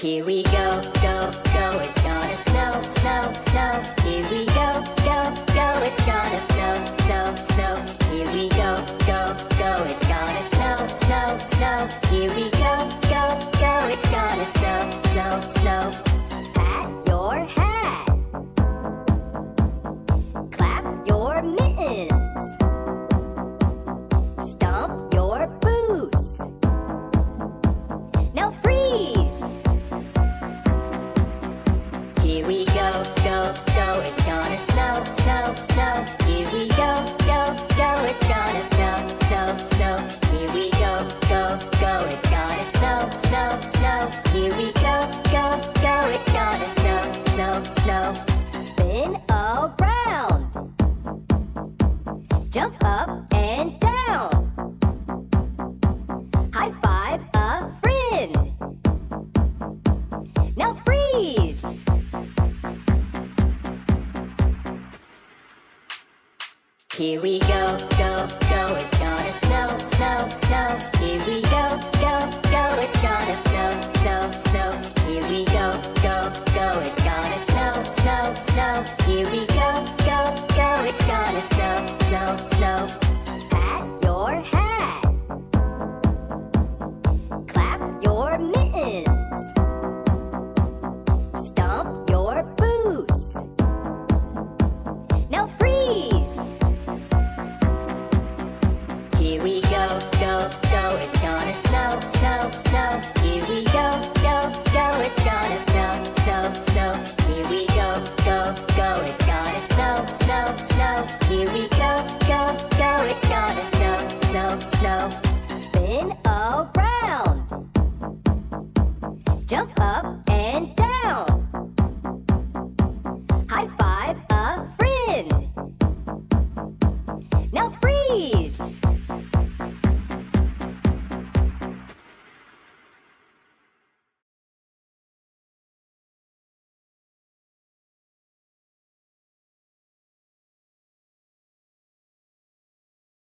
Here we go, go. it's gonna snow, snow, snow. Here we go, go, go, it's gonna snow, snow, snow. Here we go, go, go, it's gonna snow, snow, snow. Here we go, go, go, it's gonna snow, snow, snow. Spin around. Jump up and down. Here we go, go, go, it's gonna snow, snow, snow. snow.